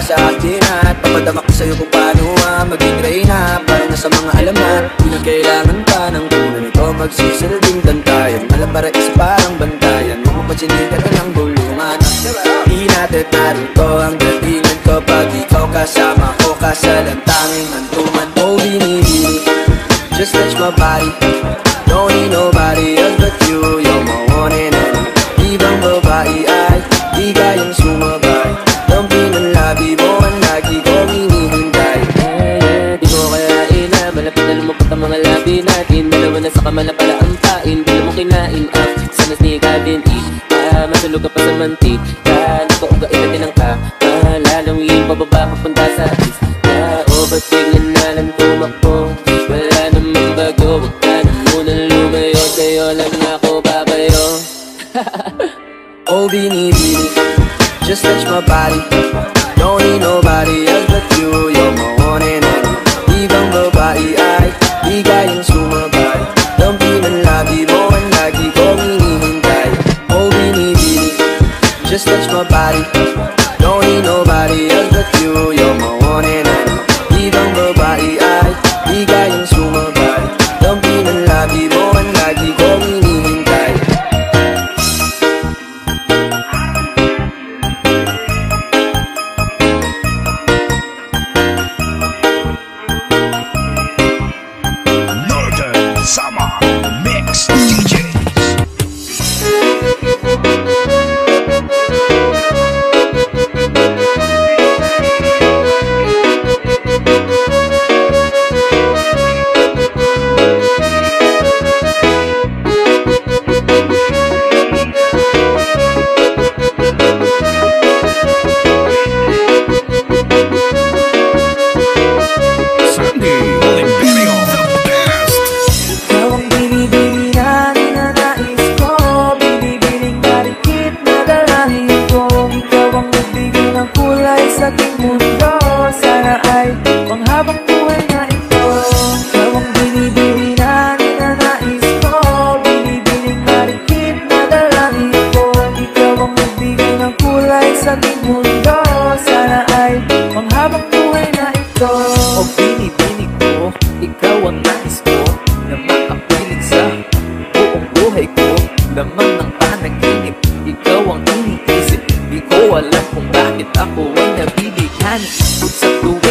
sa akin at Papadama ko sa'yo kung paano ha Maging reyna. Parang nasa mga alam na Di pa ng tunay nito. Magsisilbing tantayan Alam para isa parang bantayan Makapatsinigan ka ng gulungan Inatid na rin ko ang datingan ko Pag ikaw kasama. mantika Masulog ka pa sa mantika. Hindi ko ugain na tinangka Lalong yun pababa papunta sa isla O ba't biglang nalang tumakbo. Wala naman bago Huwag ka na muna lumayo. Sa'yo lang ako babayo. Oh binibini Just touch my body. Don't need nobody alam kung bakit ako ay nabilihan. Sa tuwing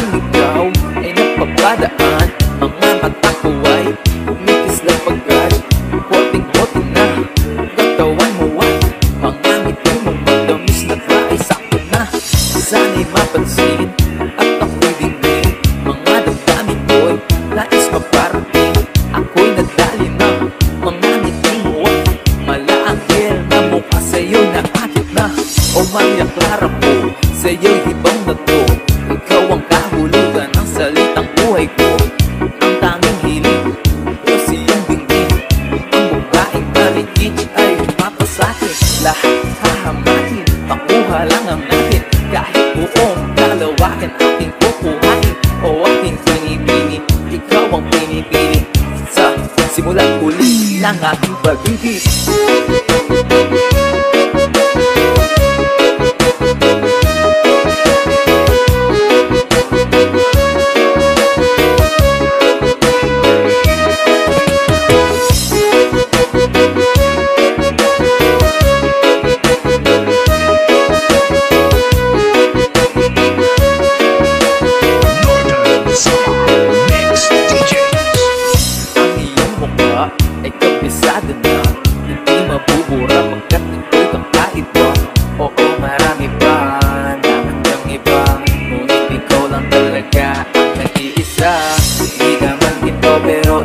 Sa'yo'y ibang na to. Ikaw ang kahulugan ng salitang buhay ko. Ang tanging hiling ko siyang dingding Ang mukhaing paligid ay mapasakin Lahat hahamakin, pakuha lang ang akin Kahit buong dalawahin aking kukuhain O aking pinipili, ikaw ang pinipili Sa simulan uli ng aking pagbibig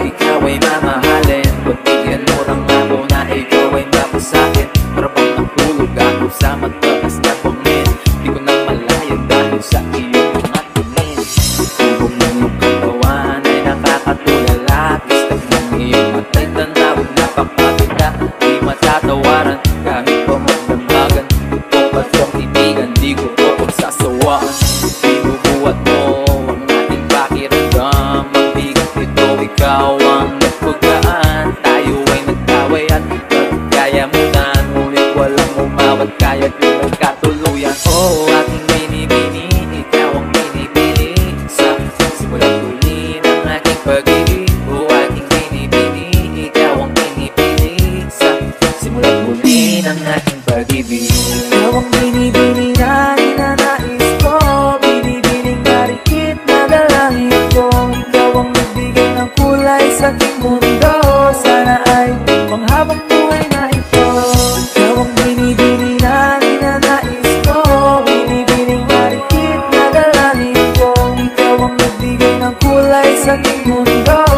一个尾巴 vais a ningún.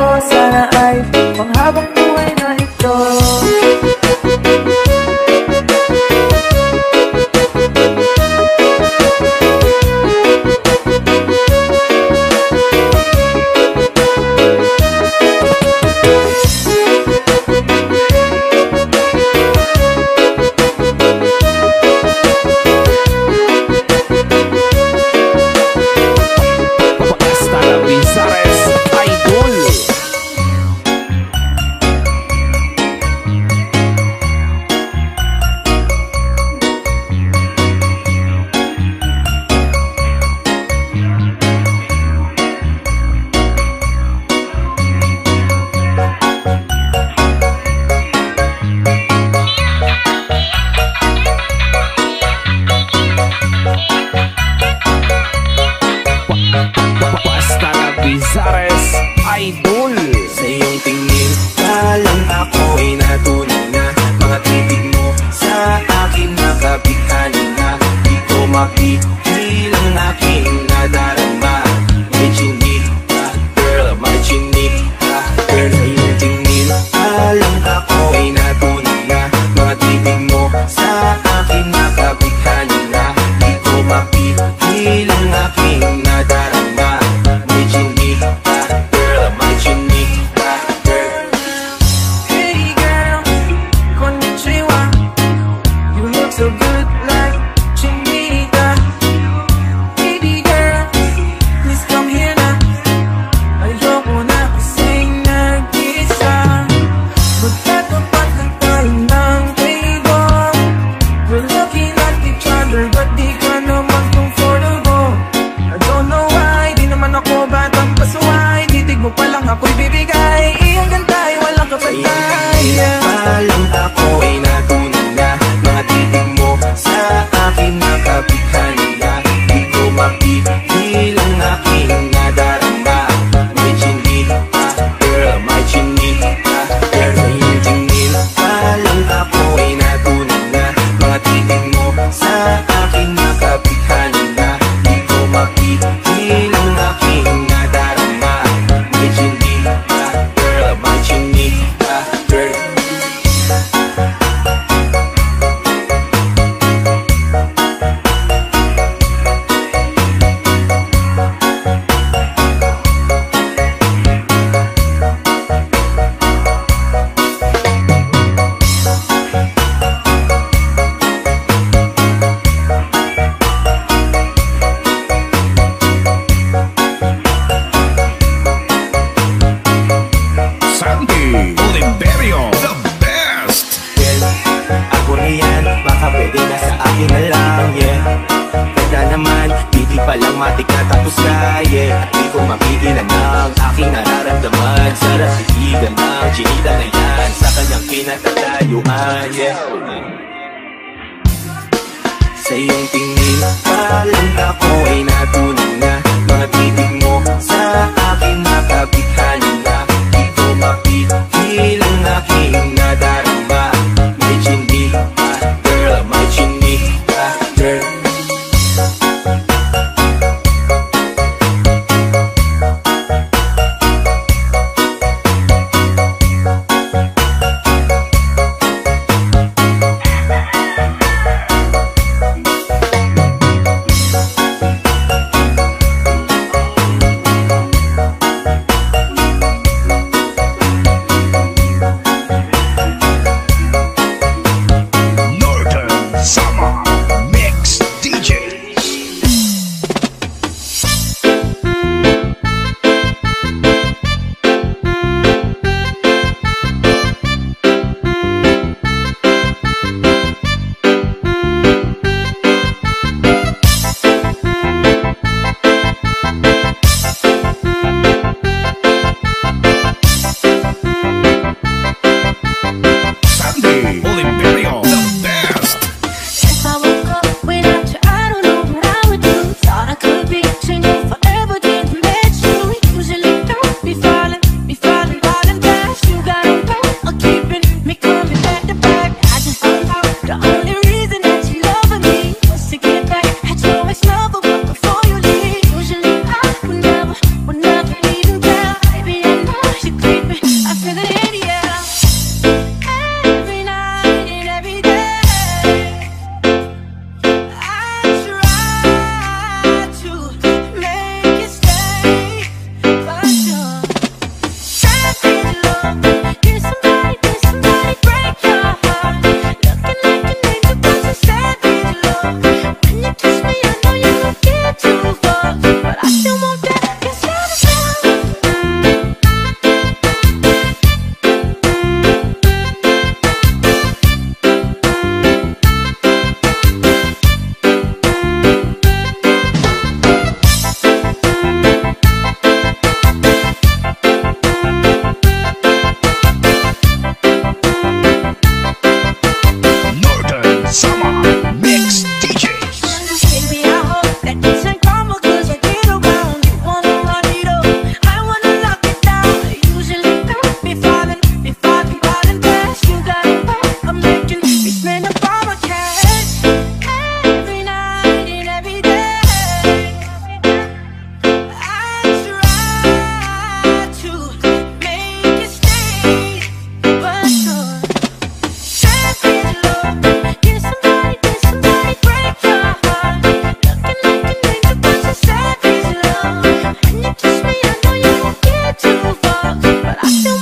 so good. naman Sarap titigan ang chinita na yan. Sa kanyang kinatatayuan Yeah. Sa iyong tingin Parang ako ay natunan na. Mga titig mo sa akin Makabithan na. Ito mapigil ang aking nadarama. May chindi ka Girl, may chindi ka Girl. but I still